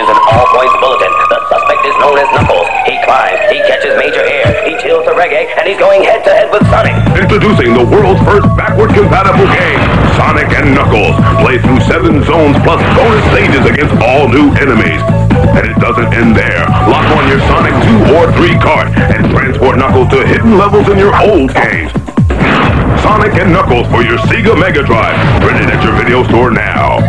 is an all boys bulletin. The suspect is known as Knuckles. He climbs, he catches major air, he chills the reggae, and he's going head-to-head with Sonic. Introducing the world's first backward-compatible game, Sonic and Knuckles. Play through seven zones plus bonus stages against all new enemies. And it doesn't end there. Lock on your Sonic 2 or 3 cart and transport Knuckles to hidden levels in your old games. Sonic and Knuckles for your Sega Mega Drive. Print it at your video store now.